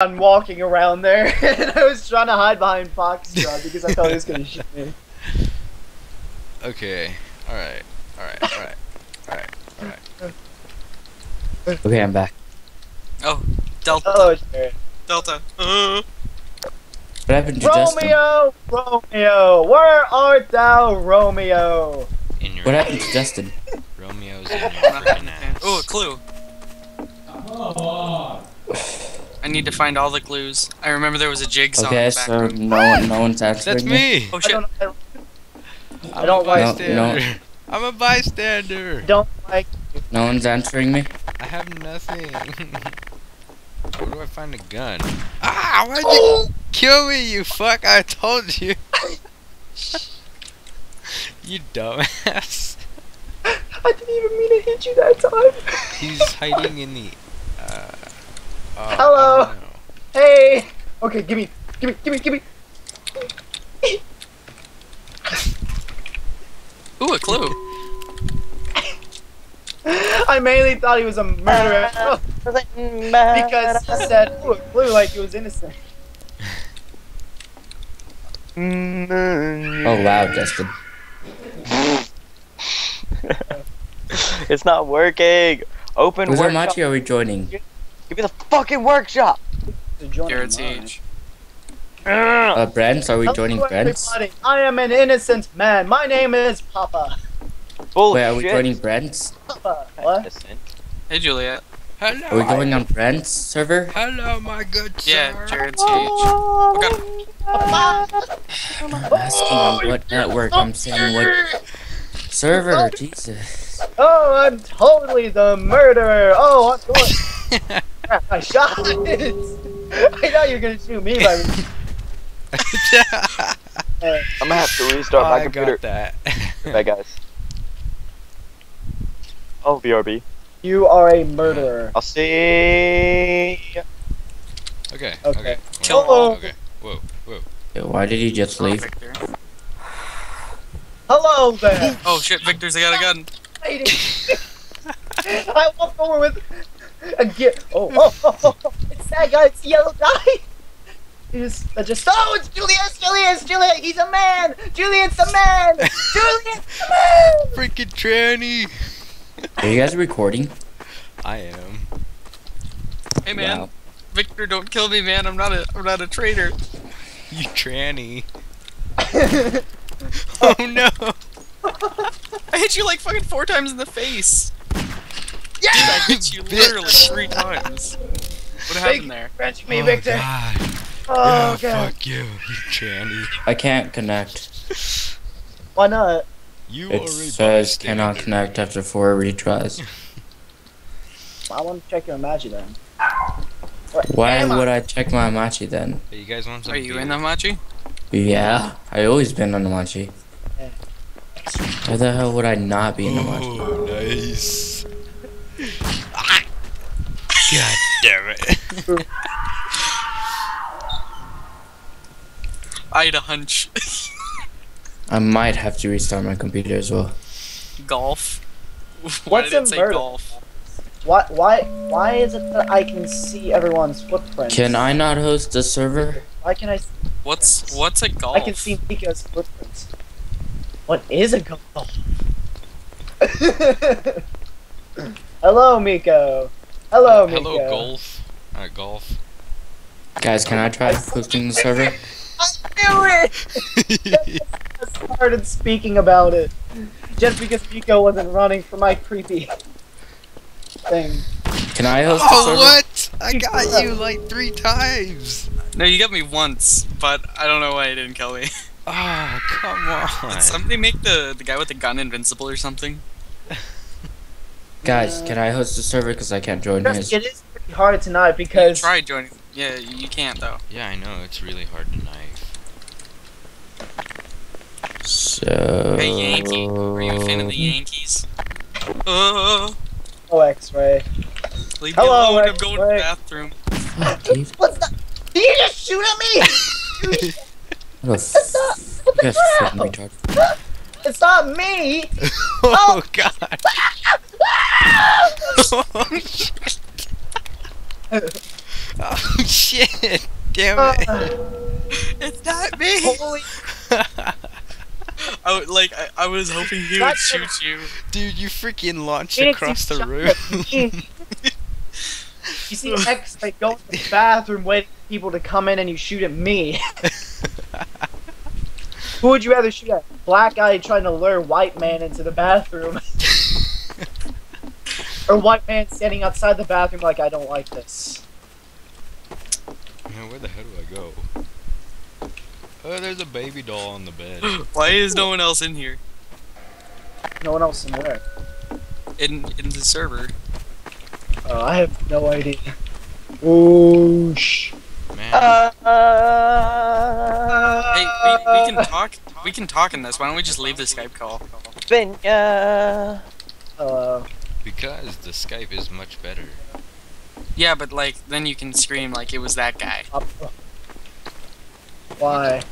I'm walking around there, and I was trying to hide behind Foxtrot because I thought he was gonna shoot me. Okay. Alright. Alright. Alright. Alright. Alright. Okay, I'm back. Oh, Delta. Oh, shit. Delta. Uh, What happened to Justin? Romeo, Romeo, where art thou, Romeo? In your What happened to Justin? Romeo's in your freaking ass. oh, a clue. I need to find all the clues. I remember there was a jigsaw Okay, in the back so no one, no one's answering me. That's me. me. Oh I shit. don't, I don't a like- bystander. No, I'm a bystander. don't like. No one's answering me. I have nothing. Where do I find a gun? Ah! Why'd you kill me, you fuck? I told you. you dumbass. I didn't even mean to hit you that time. He's hiding in the. Hello. I don't. Hey. Okay, give me, give me, give me, give me. Ooh, a clue. I mainly thought he was a murderer because he said "Ooh, a clue like he was innocent. Mm. Oh wow, Justin. it's not working. Open Who's workshop. Machi are we joining? Give me the fucking workshop. To join Garrett's mine. age. Ugh. Uh, Brents, are we joining Hello, Brents? everybody. I am an innocent man. My name is Papa. Bullshit. Wait, are we joining Brents? Papa. What? Innocent. Hey, Juliet. Hello. Are we going on Brent's server? Hello, my good sir. Yeah, Jared's age. Oh god. I'm not asking on what network. I'm saying what server. Jesus. Oh, I'm totally the murderer. Oh, I'm going. Crap, I shot it. I thought you were gonna shoot me by. Uh, I'm gonna have to restart my I computer. got that. Bye, guys. Oh, BRB. you are a murderer. I'll see. Okay. Okay. Okay. Kill Whoa, all. Okay. Whoa. Whoa. Yo, Why did he just Oh, leave? Victor. Hello there. Oh shit, Victor's I got a gun. I walked over with a gift. Oh, oh, oh, it's that guy. It's the yellow guy. He just, I just. Oh, it's Julius. Julius. Julius. He's a man. Julius, the man. Julius, the man. Freaking tranny. Are you guys recording? I am. Hey man, Wow. Victor, don't kill me, man. I'm not a, I'm not a traitor. You tranny. oh no. I hit you like fucking four times in the face. Yeah. Dude, I hit you literally Bitch. three times. What happened there? for me, oh, Victor. God. Oh, yeah, God. fuck you, you tranny. I can't connect. Why not? You It says cannot connect after four retries. I want to check your magic then. Why am I? would I check my Machi then? Hey, you guys want some Are you beer? in the machi? Yeah, I always been on the Machi. Yeah. Why the hell would I not be in the Machi? Oh, nice. God damn it. I had a hunch. I might have to restart my computer as well. golf. Why What's did a it say murder? golf? Why? Why? Why is it that I can see everyone's footprints? Can I not host the server? Why can I? What's what's a golf? I can see Miko's footprints. What is a golf? Hello, Miko. Hello, Miko. Hello, golf. Alright, golf. Guys, can I try hosting the server? I knew it. I started speaking about it just because Miko wasn't running for my creepy thing. Can I host the Oh, server? what? I got you like three times. No, you got me once, but I don't know why it didn't kill me. Oh, ah, come on. Did somebody make the the guy with the gun invincible or something? Guys, can I host the server because I can't join his? It is pretty hard tonight because. You because tried joining. Yeah, you can't though. Yeah, I know. It's really hard to knife. So. Hey Yankee, are you a fan of the Yankees? Uh, oh X-ray. leave Hello, me alone. I'm going to the X-ray. bathroom. Leave- What's that? Did you just shoot at me? What the What's that? What the crap? It's not me. Oh, God. oh, shit. Oh shit! Damn Uh, it! It's not me. holy I, would- like I, I was hoping he would shoot you. Dude, you freaking launched Phoenix, across the room. You see X like go to the bathroom waiting for people to come in and you shoot at me. Who would you rather shoot at? Black guy trying to lure white man into the bathroom. Or white man standing outside the bathroom like I don't like this. Man, where the hell do I go? Oh, there's a baby doll on the bed. Why is no one else in here? No one else in there. In in the server. Oh, I have no idea. Oh sh. Man, Uh, Hey, we, we can talk. We can talk in this. Why don't we just leave the Skype call? Spenya. Uh, because the Skype is much better. Yeah, but like then you can scream like it was that guy. Why?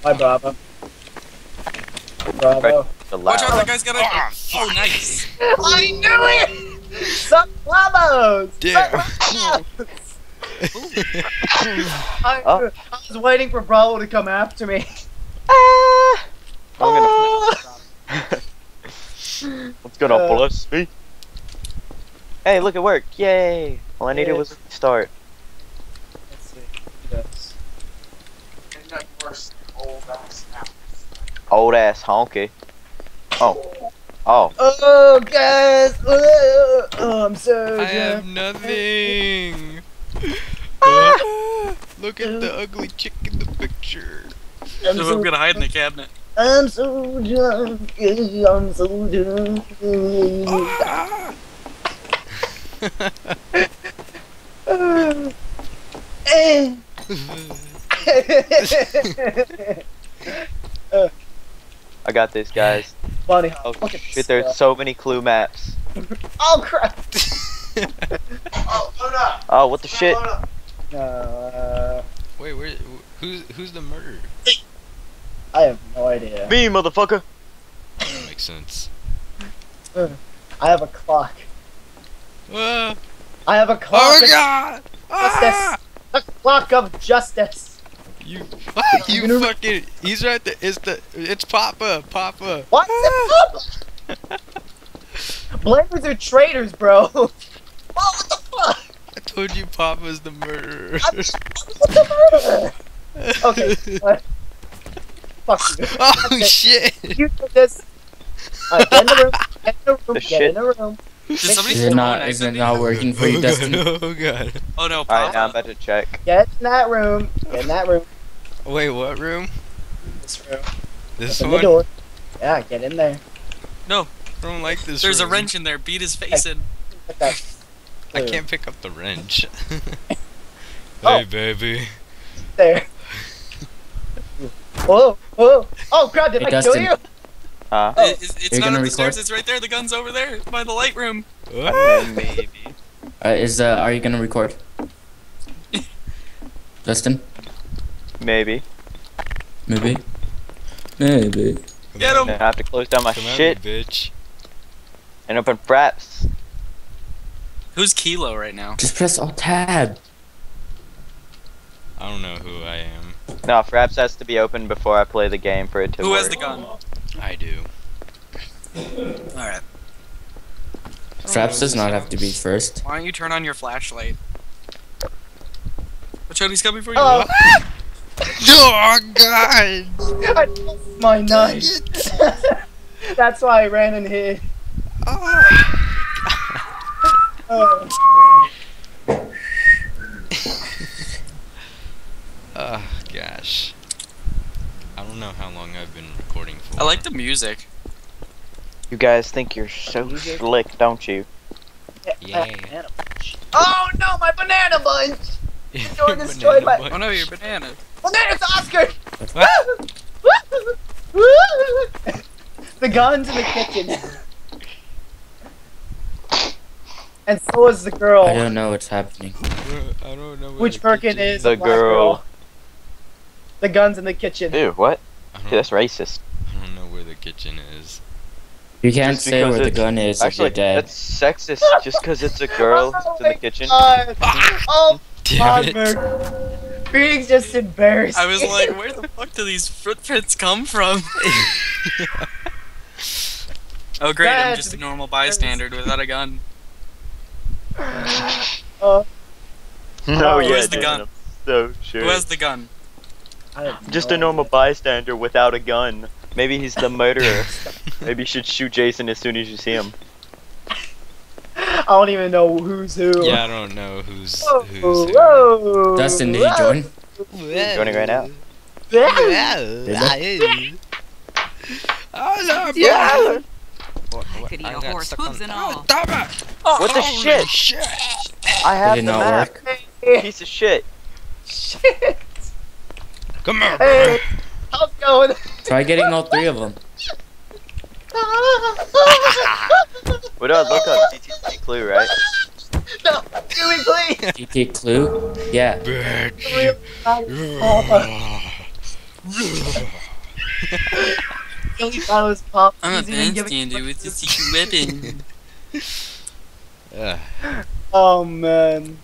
Why Bravo? Bravo. The Watch out! That guy's got a. Ah, Oh, nice. I knew it! Suck Bravos! Damn. Suck Bravos! I, Oh. I was waiting for Bravo to come after me. Ah. I'm gonna. Oh. What's gonna Uh, bless me? Hey, look, it worked! Yay! All I needed Yeah. was a start. Let's see. Yes. Old ass honky. Oh. Oh. Oh, guys! Oh, oh, I'm so I have nothing. Ah, Look at the ugly chick in the picture. I'm So so, I'm gonna hide in the cabinet. I'm so drunk. I'm so drunk. Ah. Eh. I got this, guys. Funny how Oh fucking shit, there's so many clue maps. Oh crap! Oh, what the shit? Uh, Wait, where? Who's who's the murderer? I have no idea. Me, motherfucker! That makes sense. I have a clock. Ah. I have a clock. Oh of god! Ah! justice. The clock of justice. You, ah, you gonna- fucking. He's right there. It's the. It's Papa. Papa. What? The fuck Blamers are traitors, bro. Oh, what the fuck? I told you Papa's the murderer. I'm, I'm the murderer. Okay. uh, fuck you. oh Okay. shit! You do this. Uh, get in the room. Get in the room. The Get shit. in the room. Did somebody Is throw it not? Is it not working for you, oh Dustin? god! Oh god! Oh no, Alright, now I'm about to check. Get in that room. Get in that room. Wait, what room? This room. This Open the one? door. Yeah, get in there. No. I don't like this. There's a wrench in there. Beat his face in. I can't pick up the wrench. Oh. hey, baby. There. Whoa, whoa. Oh crap, did Hey, I Dustin. kill you? Huh? Oh. It- it's it's not gonna up the stairs. It's right there. The gun's over there by the light room. Maybe. Uh, is uh, are you gonna record? Dustin? Maybe. Maybe. Maybe. Get him. I have to close down my Come shit me, bitch. and open fraps. Who's Kilo right now? Just press Alt Tab. I don't know who I am. No, fraps has to be open before I play the game for it to Who work. has the gun? I do. All right. Fraps does not have to be first. Why don't you turn on your flashlight? Watch out, he's coming for you. Oh, Oh god! I lost my knife. That's why I ran in here. Ah. Oh. Oh gosh. I know how long I've been recording for. I like the music. You guys think you're so slick, don't you? Yeah. Banana bunch. Oh no, my banana bunch! You're Banana destroyed by- bunch. Oh no, your banana. Bananas, Oscar! The gun's in the kitchen. and so is the girl. I don't know what's happening. I don't know. Which the Birkin kitchen is The a black girl. The gun's in the kitchen. Ew, what? I Dude, that's racist. I don't know where the kitchen is. You can't Just say where the gun is if you're dead. that's sexist just because it's a girl Oh in the kitchen. God. Oh, damn it. Merc. Phoenix just embarrassed. I was like, where the fuck do these footprints come from? Oh great, I'm just a normal bystander without a gun. uh, No, Oh, yeah, where's the gun? I'm so sure. Who has the gun? I have Just no a normal idea. bystander without a gun. Maybe he's the murderer. Maybe you should shoot Jason as soon as you see him. I don't even know who's who. Yeah, I don't know who's Whoa, who's who. whoa, Dustin, did you whoa. join? Joining right now. Oh no, Yeah. What, I what, could eat I a got horse, hooves and Oh, all. damn it. What the shit? shit? I have Did it the not map. work? Piece of shit. Shit. Come here, Hey, baby. how's it going? Try getting all three of them. What do I look up? DTC Clue, right? no, do me please. GT Clue? Yeah. Bitch. Billy Bottles pop. I'm a He's even with a secret weapon. Ugh. Oh man.